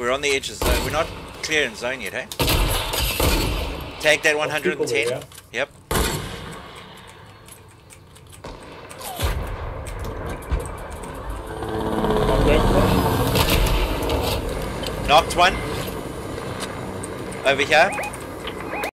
We're on the edge of zone. We're not clear in zone yet, hey? Take that 110. there, yeah. Yep. Knocked one. Over here.